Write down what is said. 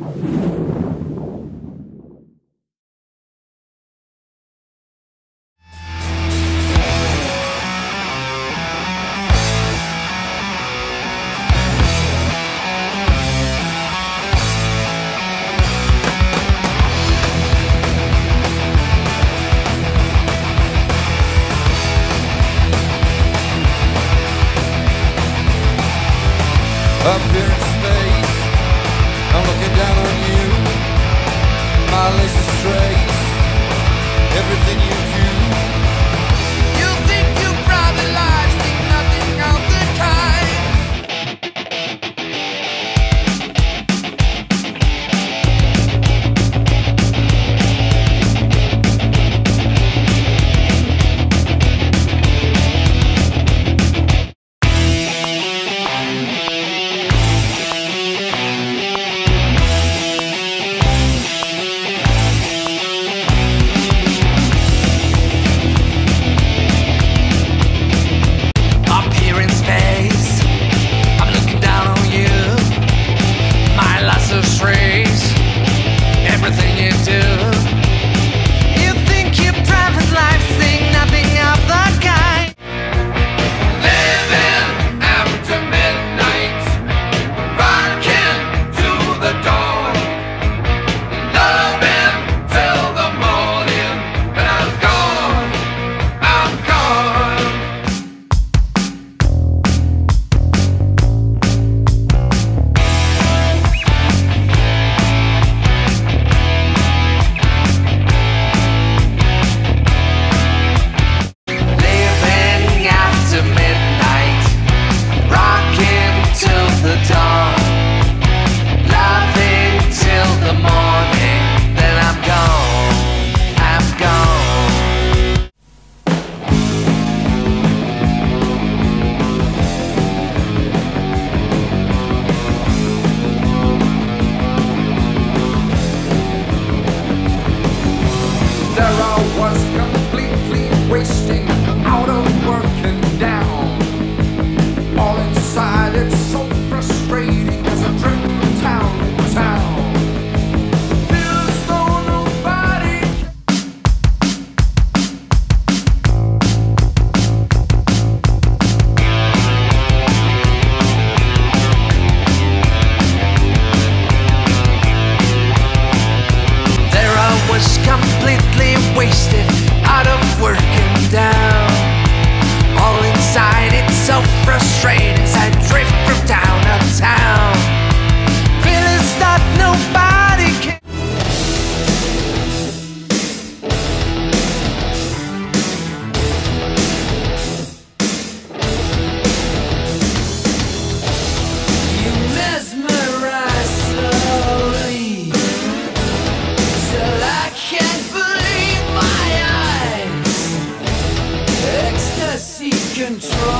Up My laser trace everything you do. out of working down. All inside, it's so frustrating. control.